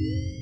Oh,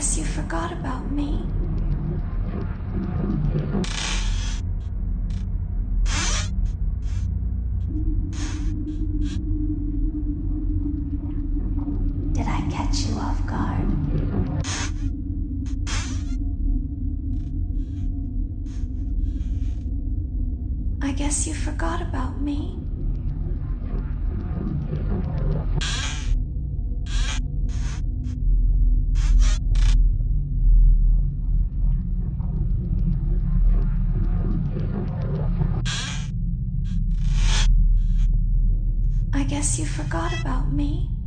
guess you forgot about me. Did I catch you off guard? I guess you forgot about me. Forgot about me.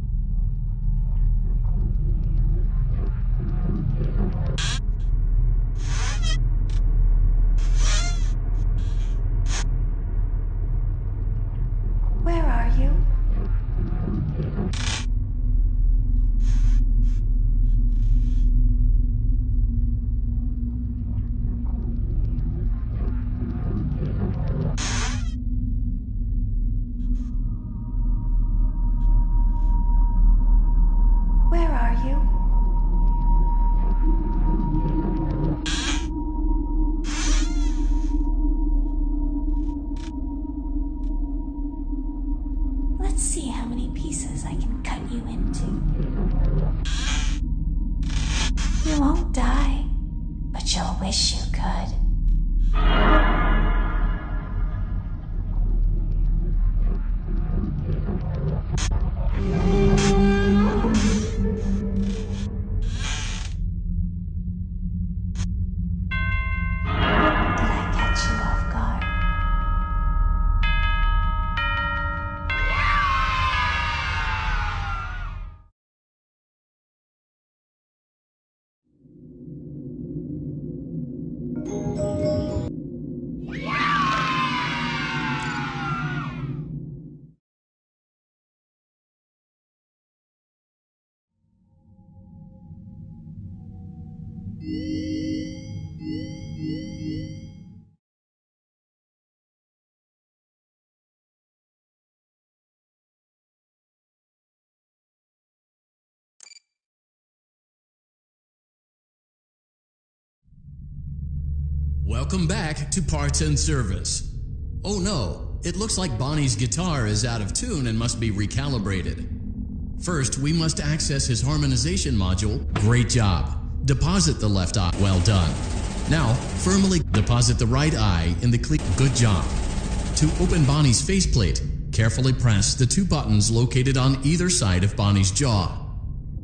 Welcome back to Parts and Service. Oh no, it looks like Bonnie's guitar is out of tune and must be recalibrated. First, we must access his harmonization module. Great job. Deposit the left eye. Well done. Now, firmly deposit the right eye in the cle. Good job. To open Bonnie's faceplate, carefully press the two buttons located on either side of Bonnie's jaw.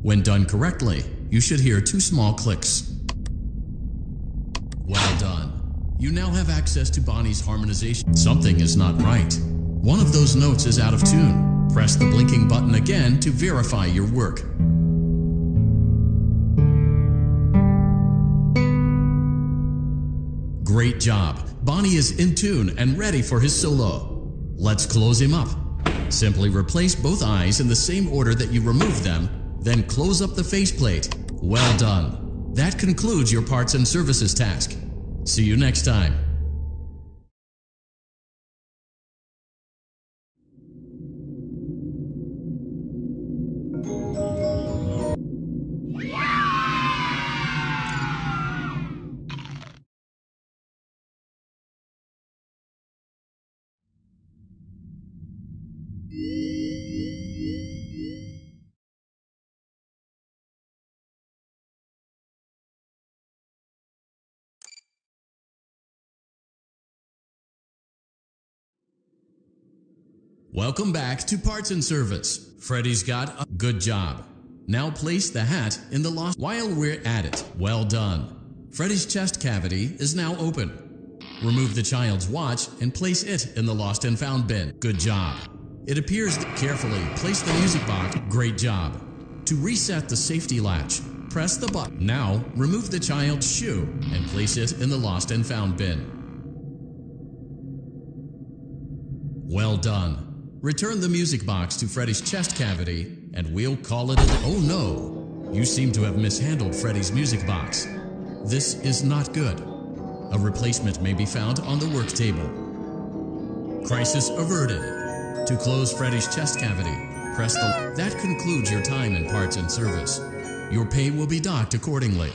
When done correctly, you should hear two small clicks. Well done. You now have access to Bonnie's harmonization. Something is not right. One of those notes is out of tune. Press the blinking button again to verify your work. Great job. Bonnie is in tune and ready for his solo. Let's close him up. Simply replace both eyes in the same order that you removed them, then close up the faceplate. Well done. That concludes your parts and services task. See you next time. Welcome back to Parts and Service. Freddy's got a good job. Now place the hat in the lost while we're at it. Well done. Freddy's chest cavity is now open. Remove the child's watch and place it in the lost and found bin. Good job. It appears carefully place the music box. Great job. To reset the safety latch, press the button. Now, remove the child's shoe and place it in the lost and found bin. Well done. Return the music box to Freddy's chest cavity and we'll call it Oh no! You seem to have mishandled Freddy's music box. This is not good. A replacement may be found on the work table. Crisis averted. To close Freddy's chest cavity, press the. That concludes your time in parts and service. Your pay will be docked accordingly.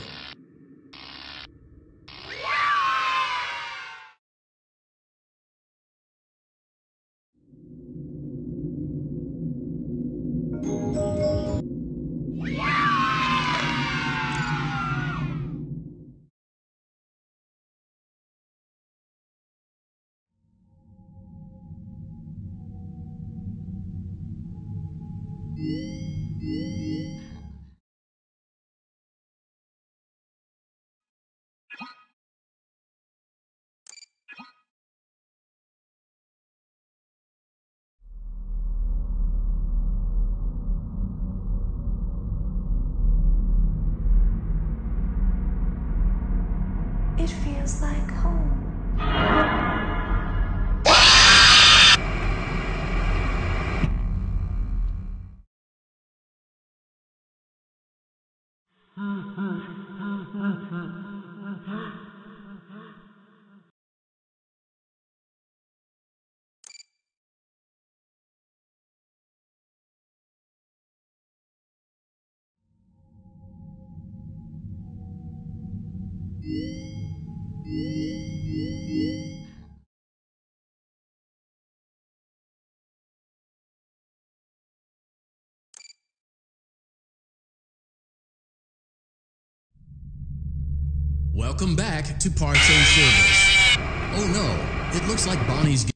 Welcome back to Parts and Service. Oh no, it looks like Bonnie's.